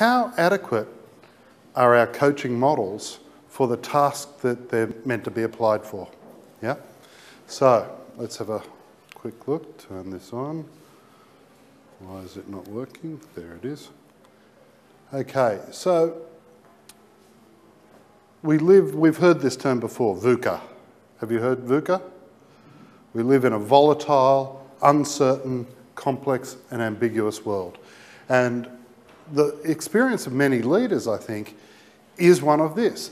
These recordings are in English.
how adequate are our coaching models for the task that they're meant to be applied for? Yeah? So, let's have a quick look, turn this on. Why is it not working? There it is. Okay, so we live, we've heard this term before, VUCA. Have you heard VUCA? We live in a volatile, uncertain, complex, and ambiguous world. And the experience of many leaders, I think, is one of this.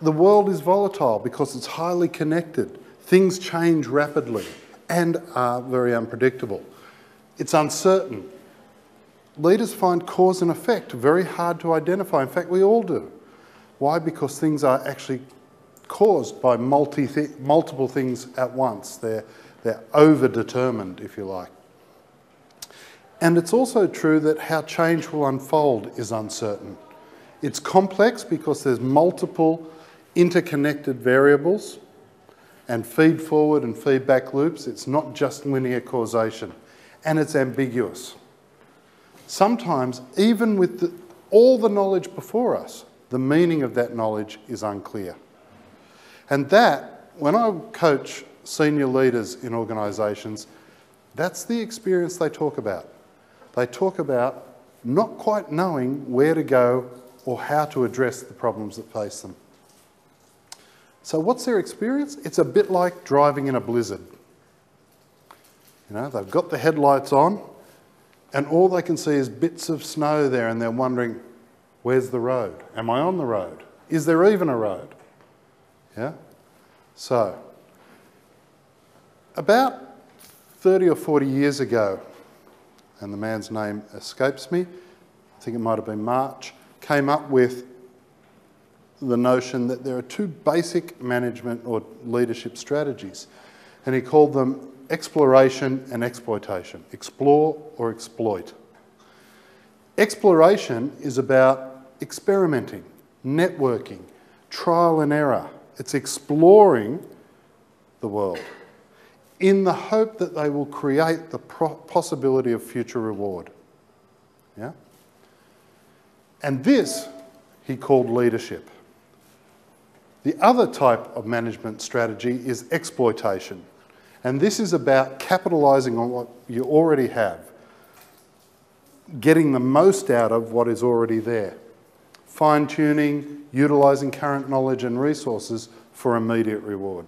The world is volatile because it's highly connected. Things change rapidly and are very unpredictable. It's uncertain. Leaders find cause and effect very hard to identify. In fact, we all do. Why? Because things are actually caused by multi multiple things at once. They're, they're over-determined, if you like. And it's also true that how change will unfold is uncertain. It's complex because there's multiple interconnected variables and feed forward and feedback loops. It's not just linear causation. And it's ambiguous. Sometimes, even with the, all the knowledge before us, the meaning of that knowledge is unclear. And that, when I coach senior leaders in organisations, that's the experience they talk about. They talk about not quite knowing where to go or how to address the problems that face them. So what's their experience? It's a bit like driving in a blizzard. You know, they've got the headlights on and all they can see is bits of snow there and they're wondering, where's the road? Am I on the road? Is there even a road? Yeah? So, about 30 or 40 years ago, and the man's name escapes me, I think it might have been March, came up with the notion that there are two basic management or leadership strategies. And he called them exploration and exploitation. Explore or exploit. Exploration is about experimenting, networking, trial and error. It's exploring the world in the hope that they will create the possibility of future reward. Yeah? And this he called leadership. The other type of management strategy is exploitation. And this is about capitalising on what you already have, getting the most out of what is already there, fine tuning, utilising current knowledge and resources for immediate reward.